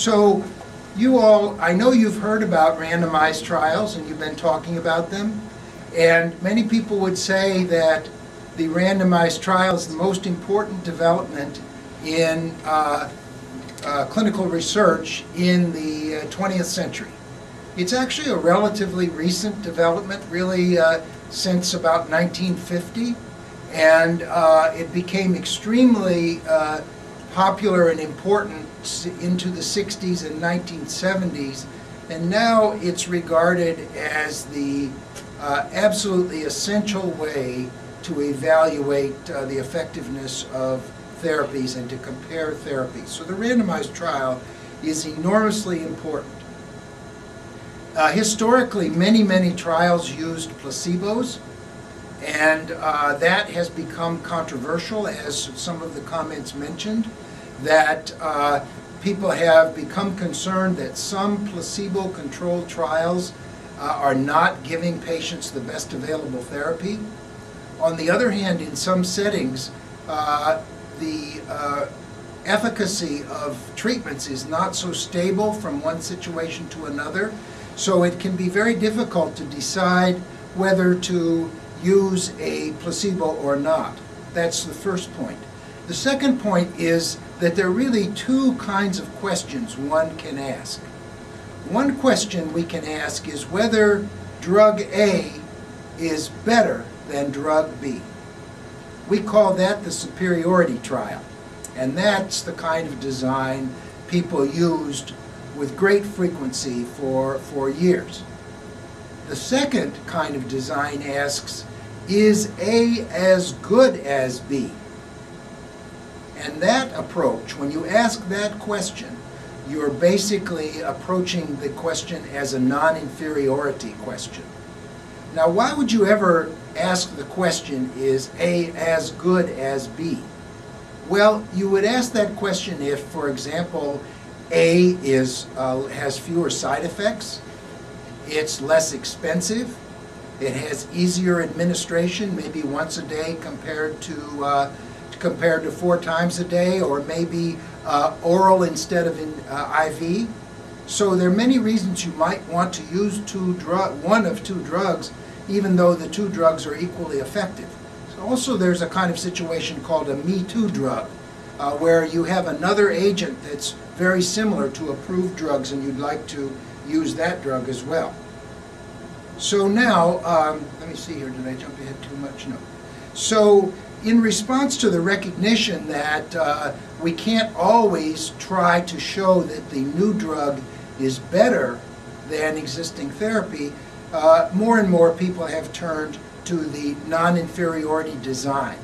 So you all, I know you've heard about randomized trials and you've been talking about them. And many people would say that the randomized trial is the most important development in uh, uh, clinical research in the uh, 20th century. It's actually a relatively recent development, really uh, since about 1950, and uh, it became extremely uh, popular and important into the 60s and 1970s, and now it's regarded as the uh, absolutely essential way to evaluate uh, the effectiveness of therapies and to compare therapies. So the randomized trial is enormously important. Uh, historically, many, many trials used placebos, and uh, that has become controversial, as some of the comments mentioned, that uh, people have become concerned that some placebo-controlled trials uh, are not giving patients the best available therapy. On the other hand, in some settings, uh, the uh, efficacy of treatments is not so stable from one situation to another, so it can be very difficult to decide whether to use a placebo or not. That's the first point. The second point is that there are really two kinds of questions one can ask. One question we can ask is whether drug A is better than drug B. We call that the superiority trial. And that's the kind of design people used with great frequency for, for years. The second kind of design asks, is A as good as B? And that approach, when you ask that question, you're basically approaching the question as a non-inferiority question. Now, why would you ever ask the question, is A as good as B? Well, you would ask that question if, for example, A is, uh, has fewer side effects, it's less expensive, it has easier administration, maybe once a day compared to, uh, compared to four times a day, or maybe uh, oral instead of in uh, IV. So there are many reasons you might want to use two drug, one of two drugs, even though the two drugs are equally effective. So also, there's a kind of situation called a Me Too drug, uh, where you have another agent that's very similar to approved drugs, and you'd like to use that drug as well. So now, um, let me see here, did I jump ahead too much? No. So, in response to the recognition that uh, we can't always try to show that the new drug is better than existing therapy, uh, more and more people have turned to the non-inferiority design.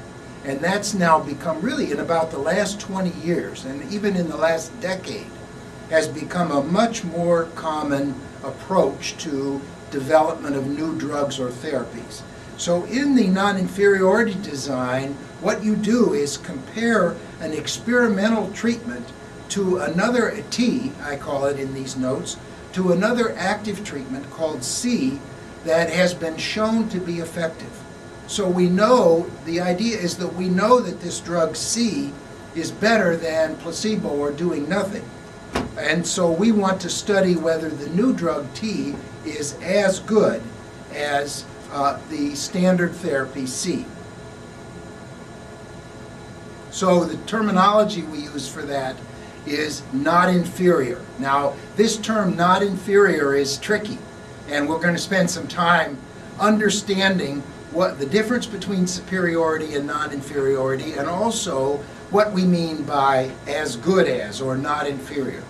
And that's now become really, in about the last 20 years, and even in the last decade, has become a much more common approach to development of new drugs or therapies. So in the non-inferiority design, what you do is compare an experimental treatment to another T, I call it in these notes, to another active treatment called C that has been shown to be effective. So we know, the idea is that we know that this drug C is better than placebo or doing nothing. And so we want to study whether the new drug T is as good as uh, the standard therapy C. So the terminology we use for that is not inferior. Now, this term not inferior is tricky, and we're going to spend some time understanding what the difference between superiority and non-inferiority, and also what we mean by as good as or not inferior.